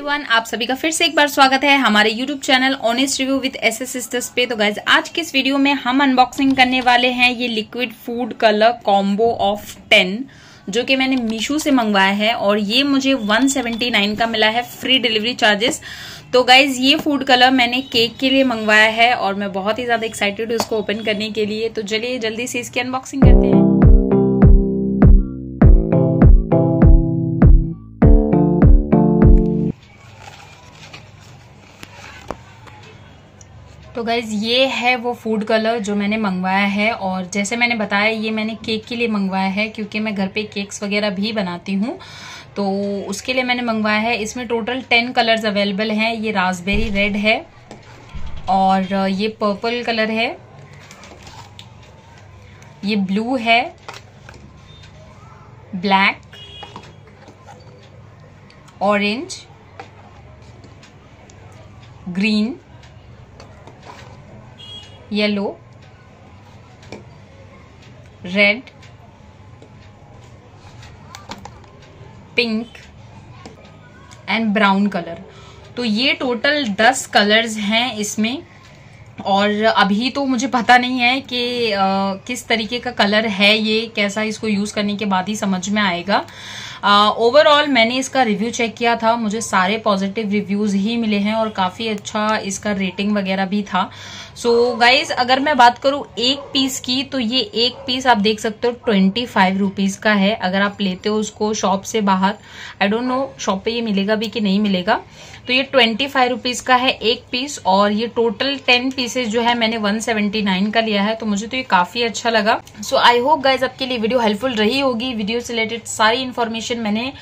Everyone आप सभी का फिर से एक बार स्वागत है हमारे YouTube channel honest review with S S sisters पे। तो गाइज़ आज के इस वीडियो में हम अनबॉक्सिंग करने वाले हैं ये liquid food colour combo of ten जो कि मैंने मीशो से मंगवाया है और ये मुझे 179 का मिला है फ्री डिलीवरी चार्जेस तो गाइज़ ये फ़ूड कलर मैंने केक के लिए मंगवाया है और मैं बहुत ही ज़्यादा एक्साइटेड हूँ इसको ओपन करने के लिए। तो चलिए जल्दी से इसकी अनबॉक्सिंग करते हैं। तो गाइज़ ये है वो फ़ूड कलर जो मैंने मंगवाया है और जैसे मैंने बताया, ये मैंने केक के लिए मंगवाया है क्योंकि मैं घर पे केक्स वगैरह भी बनाती हूँ। तो उसके लिए मैंने मंगवाया है। इसमें टोटल टेन कलर्स अवेलेबल हैं। ये रास्बेरी रेड है और ये पर्पल कलर है। ये ब्लू है। Black orange green yellow red pink and brown colour तो ये टोटल दस कलर्स हैं इसमें और अभी तो मुझे पता नहीं है कि आ, किस तरीके का कलर है ये कैसा इसको यूज़ करने के बाद ही समझ में आएगा। ओवरऑल uh, मैंने इसका रिव्यू चेक किया था मुझे सारे पॉजिटिव रिव्यूज़ ही मिले हैं और काफ़ी अच्छा इसका रेटिंग वगैरह भी था। सो so, गाइज़ अगर मैं बात करूँ एक पीस की तो ये एक पीस आप देख सकते हो ट्वेंटी फाइव रुपीज़ का है। अगर आप लेते हो उसको शॉप से बाहर आई डोंट नो शॉप पे ये मिलेगा भी कि नहीं मिलेगा। तो ये ट्वेंटी फाइव रुपीज़ का है एक पीस और ये टोटल टेन पीसेज जो है मैंने वन सेवेंटी नाइन का लिया है तो मुझे तो ये काफ़ी अच्छा लगा। सो आई होप गाइज़ आपके लिए वीडियो हेल्पफुल रही होगी। वीडियो से रिलेटेड सारी इन्फॉर्मेशन मैंने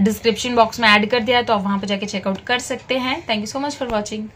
डिस्क्रिप्शन बॉक्स में ऐड कर दिया है तो आप वहाँ पर जाके चेकआउट कर सकते हैं। Thank you so much for watching